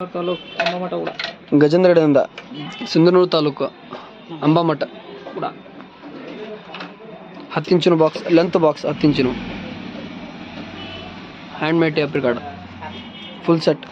ತಾಲೂಕು ಅಮ್ಮಮಠ ಕೂಡ ಗಜೇಂದ್ರಗಡೆಯಿಂದ ಸಿಂಧನೂರು ತಾಲೂಕು ಅಂಬಾಮಠ ಕೂಡ ಹತ್ತು ಇಂಚಿನ ಬಾಕ್ಸ್ ಲೆಂತ್ ಬಾಕ್ಸ್ ಹತ್ತು ಇಂಚಿನ hand made tape record full set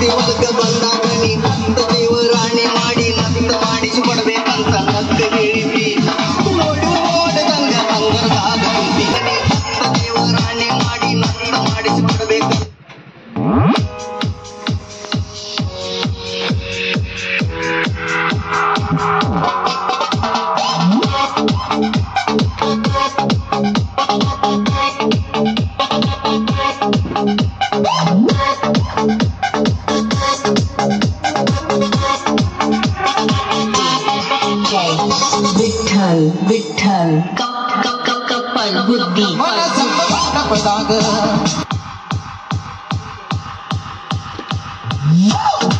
ದೇವರ್ಗ ಬಂದಾಗ ನೀ ನಂದ ದೇವರಾಣಿ ಮಾಡಿ ನಂದ ಮಾಡಿಸಿ ಕೊಡ್ಬೇಕಂತ ನಕ್ಕ ಹೇಳಿದ್ವಿ ನೋಡು ನೋಡದಂಗ ಅಂಗರದಾಗ ಕುಂತಿ ನೀ ನಂದ ದೇವರಾಣಿ ಮಾಡಿ ನಂದ ಮಾಡಿಸಿ ಕೊಡ್ಬೇಕಂತ Oh!